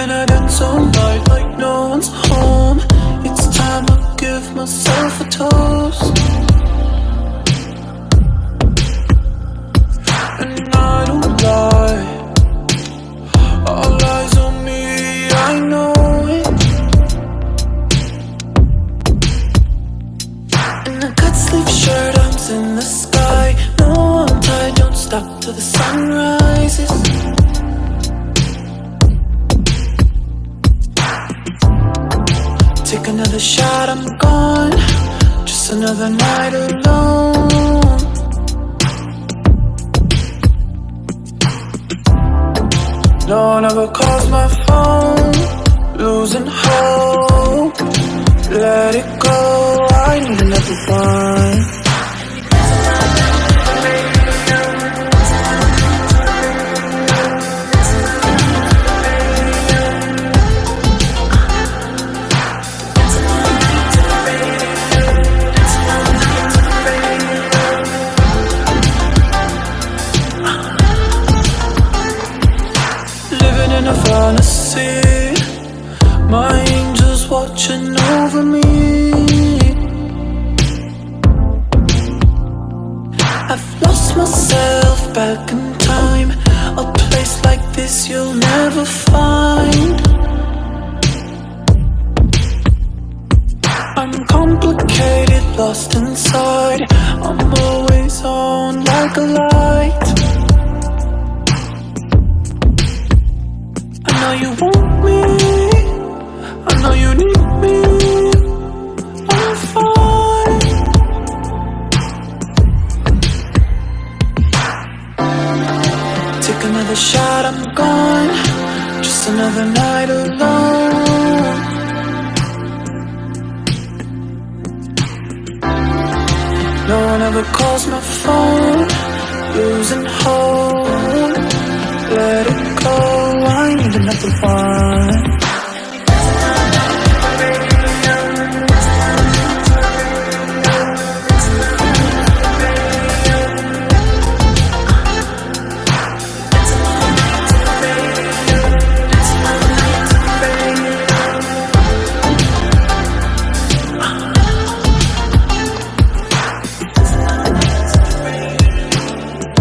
And I dance all night like no one's home. It's time to give myself a toast. And I don't lie. All eyes on me, I know it. In a cut sleeve shirt, arms in the sky. No, I'm tired, don't stop till the sun another shot, I'm gone. Just another night alone. No one ever calls my phone. Losing hope. Let it go. I need another one. Fantasy. My angels watching over me. I've lost myself back in time. A place like this you'll never find. I'm complicated, lost inside. I'm always on like a light. Another shot, I'm gone. Just another night alone. No one ever calls my phone. Losing hope. Let it go. I need another one.